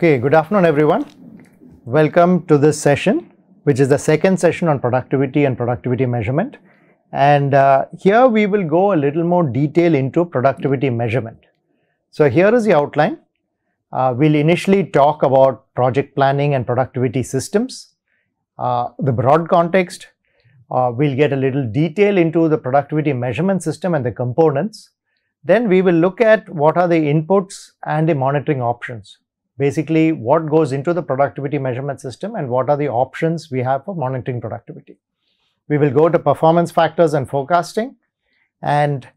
Okay, good afternoon everyone. Welcome to this session, which is the second session on productivity and productivity measurement. And uh, here we will go a little more detail into productivity measurement. So here is the outline. Uh, we'll initially talk about project planning and productivity systems, uh, the broad context. Uh, we'll get a little detail into the productivity measurement system and the components. Then we will look at what are the inputs and the monitoring options. Basically, what goes into the productivity measurement system and what are the options we have for monitoring productivity. We will go to performance factors and forecasting. And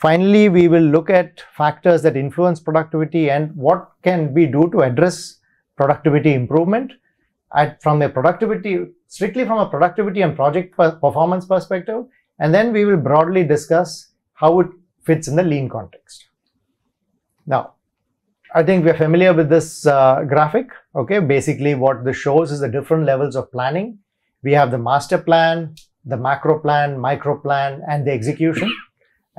finally, we will look at factors that influence productivity and what can we do to address productivity improvement at, from a productivity, strictly from a productivity and project performance perspective. And then we will broadly discuss how it fits in the lean context. Now, I think we're familiar with this uh, graphic. Okay, basically what this shows is the different levels of planning. We have the master plan, the macro plan, micro plan, and the execution.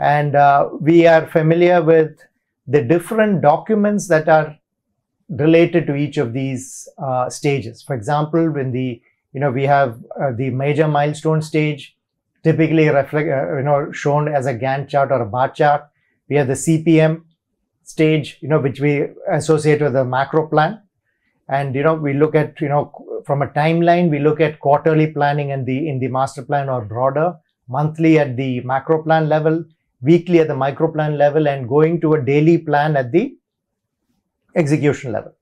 And uh, we are familiar with the different documents that are related to each of these uh, stages. For example, when the, you know, we have uh, the major milestone stage, typically reflect, uh, you know, shown as a Gantt chart or a bar chart. We have the CPM stage, you know, which we associate with the macro plan and you know we look at you know from a timeline we look at quarterly planning in the in the master plan or broader monthly at the macro plan level weekly at the micro plan level and going to a daily plan at the execution level.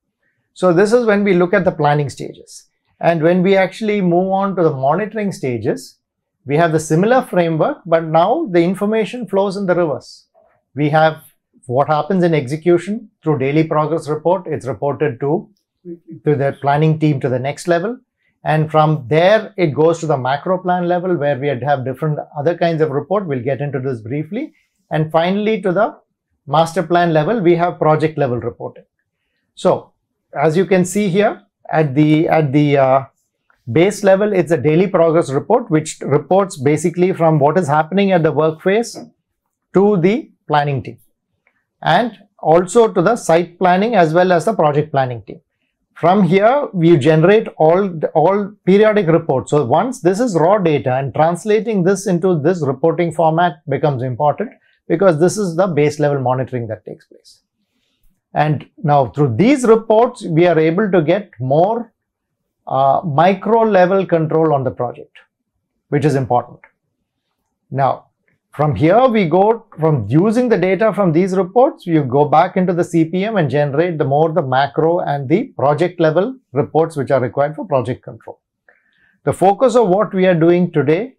So this is when we look at the planning stages. And when we actually move on to the monitoring stages we have the similar framework but now the information flows in the reverse. We have what happens in execution through daily progress report. It's reported to to the planning team to the next level. And from there, it goes to the macro plan level where we have different other kinds of report. We'll get into this briefly. And finally, to the master plan level, we have project level reporting. So as you can see here at the, at the uh, base level, it's a daily progress report, which reports basically from what is happening at the work phase to the planning team and also to the site planning as well as the project planning team. From here, we generate all, all periodic reports. So once this is raw data and translating this into this reporting format becomes important because this is the base level monitoring that takes place. And now through these reports, we are able to get more uh, micro level control on the project, which is important. Now, from here, we go from using the data from these reports, you go back into the CPM and generate the more the macro and the project level reports which are required for project control. The focus of what we are doing today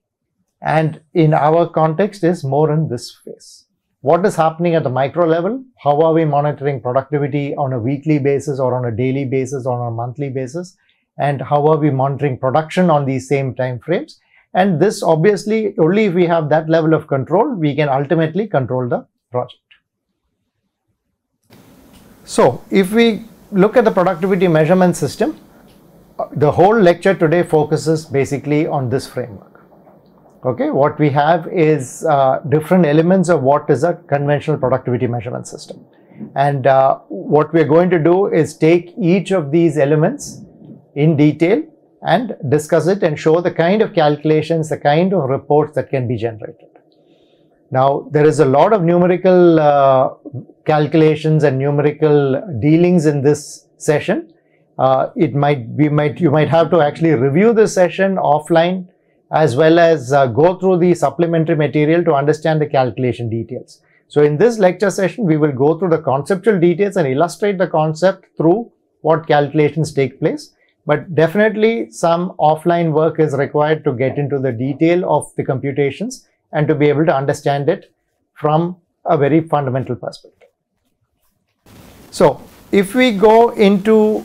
and in our context is more in this phase. What is happening at the micro level? How are we monitoring productivity on a weekly basis or on a daily basis or on a monthly basis? And how are we monitoring production on these same time frames? And this obviously only if we have that level of control, we can ultimately control the project. So if we look at the productivity measurement system, uh, the whole lecture today focuses basically on this framework. Okay, what we have is uh, different elements of what is a conventional productivity measurement system. And uh, what we're going to do is take each of these elements in detail and discuss it and show the kind of calculations, the kind of reports that can be generated. Now, there is a lot of numerical uh, calculations and numerical dealings in this session. Uh, it might, we might, you might have to actually review this session offline as well as uh, go through the supplementary material to understand the calculation details. So in this lecture session, we will go through the conceptual details and illustrate the concept through what calculations take place. But definitely some offline work is required to get into the detail of the computations and to be able to understand it from a very fundamental perspective. So if we go into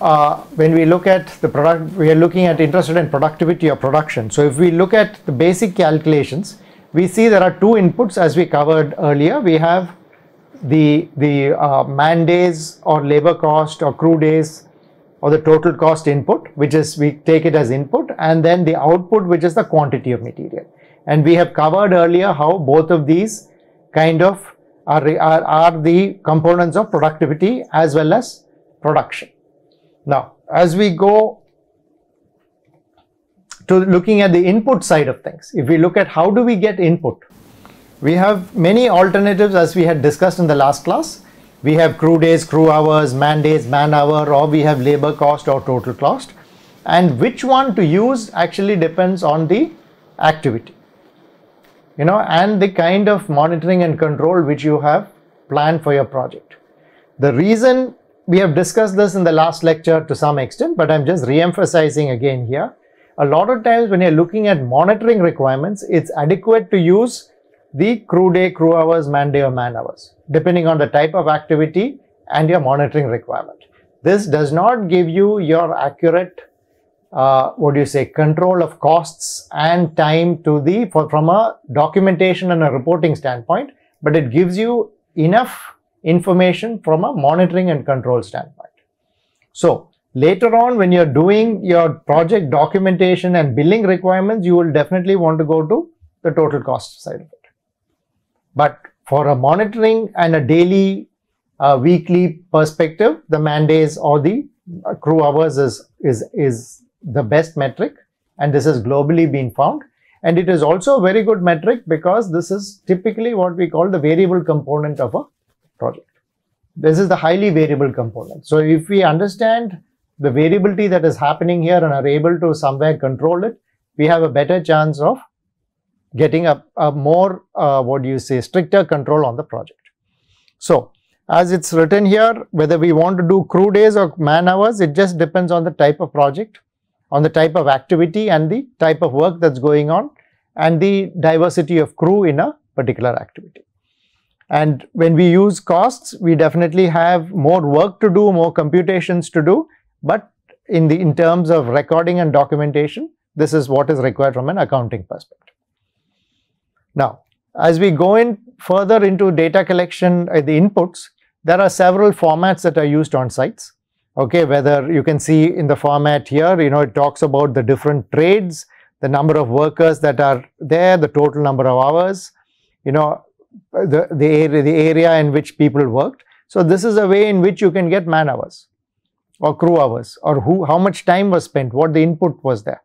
uh, when we look at the product, we are looking at interested in productivity or production. So if we look at the basic calculations, we see there are two inputs as we covered earlier. We have the, the uh, man days or labor cost or crew days or the total cost input, which is we take it as input, and then the output, which is the quantity of material. And we have covered earlier how both of these kind of are, are, are the components of productivity as well as production. Now, as we go to looking at the input side of things, if we look at how do we get input, we have many alternatives as we had discussed in the last class. We have crew days, crew hours, man days, man hour, or we have labor cost or total cost. And which one to use actually depends on the activity, you know, and the kind of monitoring and control which you have planned for your project. The reason we have discussed this in the last lecture to some extent, but I'm just re-emphasizing again here. A lot of times when you're looking at monitoring requirements, it's adequate to use the crew day, crew hours, man day or man hours, depending on the type of activity and your monitoring requirement. This does not give you your accurate, uh, what do you say, control of costs and time to the, for, from a documentation and a reporting standpoint, but it gives you enough information from a monitoring and control standpoint. So later on when you're doing your project documentation and billing requirements, you will definitely want to go to the total cost side of it. But for a monitoring and a daily, uh, weekly perspective, the man days or the uh, crew hours is, is, is the best metric and this has globally been found. And it is also a very good metric because this is typically what we call the variable component of a project. This is the highly variable component. So if we understand the variability that is happening here and are able to somewhere control it, we have a better chance of getting a, a more, uh, what do you say, stricter control on the project. So, as it's written here, whether we want to do crew days or man hours, it just depends on the type of project, on the type of activity and the type of work that's going on and the diversity of crew in a particular activity. And when we use costs, we definitely have more work to do, more computations to do, but in the in terms of recording and documentation, this is what is required from an accounting perspective. Now, as we go in further into data collection, uh, the inputs, there are several formats that are used on sites. Okay, whether you can see in the format here, you know, it talks about the different trades, the number of workers that are there, the total number of hours, you know, the, the, area, the area in which people worked. So, this is a way in which you can get man hours or crew hours or who, how much time was spent, what the input was there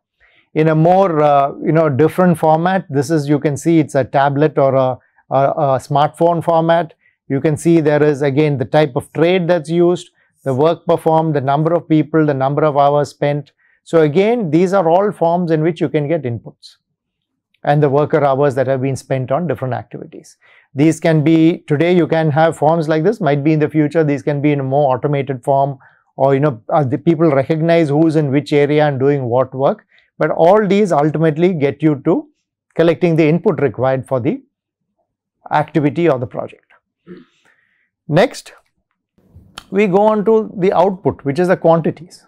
in a more uh, you know different format. This is you can see it's a tablet or a, a, a, smartphone format. You can see there is again the type of trade that's used the work performed the number of people the number of hours spent. So again these are all forms in which you can get inputs and the worker hours that have been spent on different activities. These can be today you can have forms like this might be in the future these can be in a more automated form or you know uh, the people recognize who's in which area and doing what work but all these ultimately get you to collecting the input required for the activity or the project. Next, we go on to the output, which is the quantities.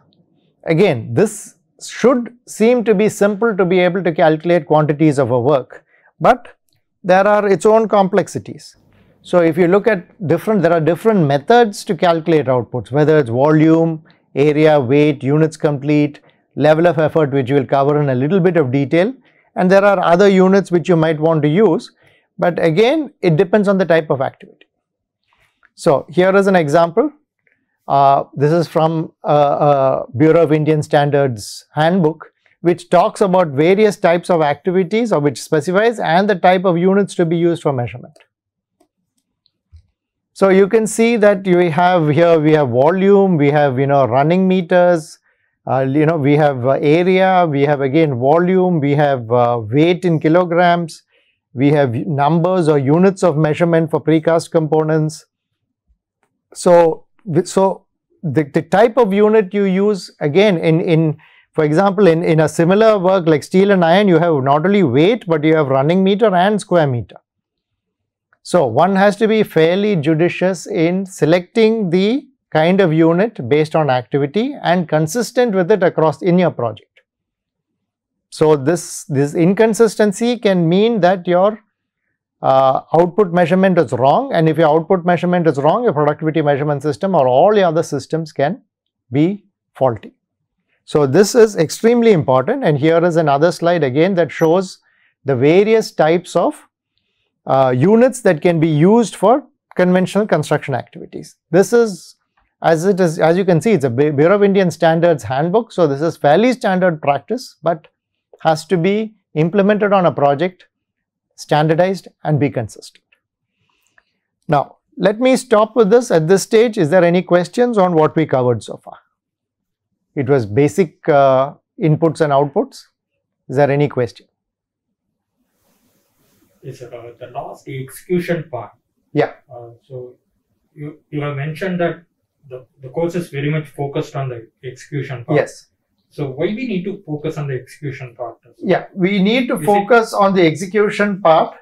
Again, this should seem to be simple to be able to calculate quantities of a work, but there are its own complexities. So, if you look at different, there are different methods to calculate outputs, whether it's volume, area, weight, units complete, level of effort which we will cover in a little bit of detail and there are other units which you might want to use but again it depends on the type of activity. So here is an example uh, this is from uh, uh, Bureau of Indian Standards handbook which talks about various types of activities or which specifies and the type of units to be used for measurement. So you can see that we have here we have volume, we have you know running meters, uh, you know, we have uh, area, we have again volume, we have uh, weight in kilograms, we have numbers or units of measurement for precast components. So, so the, the type of unit you use again in, in for example, in, in a similar work like steel and iron, you have not only weight, but you have running meter and square meter. So, one has to be fairly judicious in selecting the kind of unit based on activity and consistent with it across in your project. So, this, this inconsistency can mean that your uh, output measurement is wrong and if your output measurement is wrong, your productivity measurement system or all your other systems can be faulty. So, this is extremely important and here is another slide again that shows the various types of uh, units that can be used for conventional construction activities. This is as it is as you can see it is a Bureau of Indian Standards handbook. So, this is fairly standard practice, but has to be implemented on a project standardized and be consistent. Now, let me stop with this at this stage. Is there any questions on what we covered so far? It was basic uh, inputs and outputs. Is there any question? Yes, sir. Uh, the last the execution part. Yeah. Uh, so you you have mentioned that the, the course is very much focused on the execution part. Yes. So why we need to focus on the execution part? Yeah, we need to Is it- focus on the execution part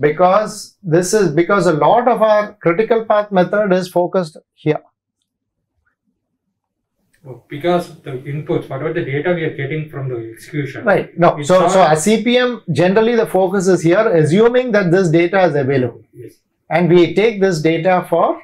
because this is because a lot of our critical path method is focused here. Oh, Because the inputs, whatever the data we are getting from the execution. Right. No. So, so as CPM, generally the focus is here, assuming that this data is available. Yes. and we take this data for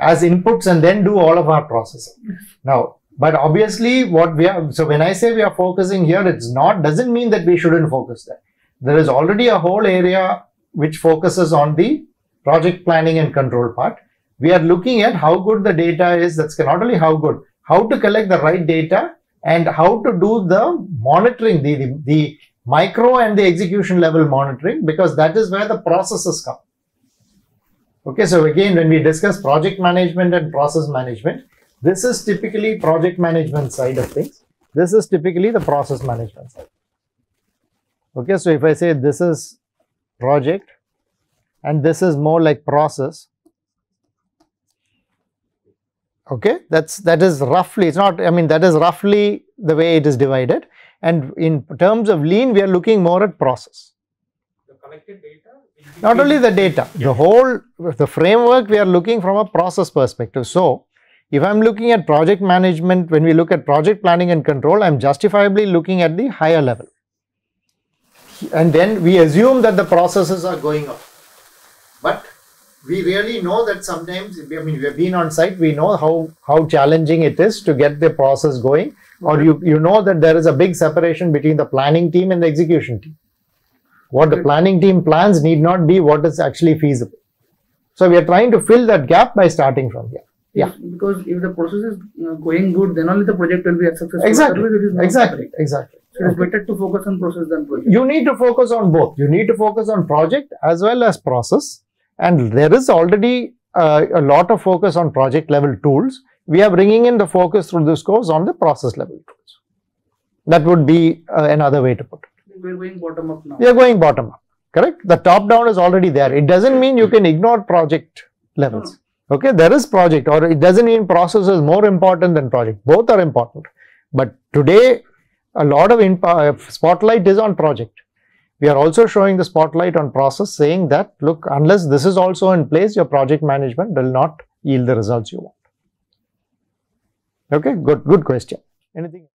as inputs and then do all of our processing. Now, but obviously what we are, so when I say we are focusing here, it's not, doesn't mean that we shouldn't focus there. There is already a whole area which focuses on the project planning and control part. We are looking at how good the data is, that's not only how good, how to collect the right data and how to do the monitoring, the, the, the micro and the execution level monitoring because that is where the processes come. Okay, so again, when we discuss project management and process management, this is typically project management side of things. This is typically the process management side. Okay, so if I say this is project and this is more like process. Okay, that's that is roughly, it's not, I mean, that is roughly the way it is divided. And in terms of lean, we are looking more at process. The collected data. Not only the data, the whole, the framework we are looking from a process perspective. So, if I'm looking at project management, when we look at project planning and control, I'm justifiably looking at the higher level. And then we assume that the processes are going up. But we really know that sometimes, I mean, we have been on site, we know how, how challenging it is to get the process going. Or mm-hmm. you, you know that there is a big separation between the planning team and the execution team. What the planning team plans need not be what is actually feasible. So we are trying to fill that gap by starting from here. Yeah. Because if the process is going good, then only the project will be successful. Exactly. Otherwise, it is not Exactly. correct. Exactly. So it is better to focus on process than project. You need to focus on both. You need to focus on project as well as process. And there is already uh, a lot of focus on project level tools. We are bringing in the focus through this course on the process level tools. That would be uh, another way to put it. We are going bottom up now. We are going bottom up, correct? The top down is already there. It doesn't mean you can ignore project levels. Okay, there is project or it doesn't mean process is more important than project. Both are important. But today, a lot of uh, spotlight is on project. We are also showing the spotlight on process saying that, look, unless this is also in place, your project management will not yield the results you want. Okay, good, good question. Anything?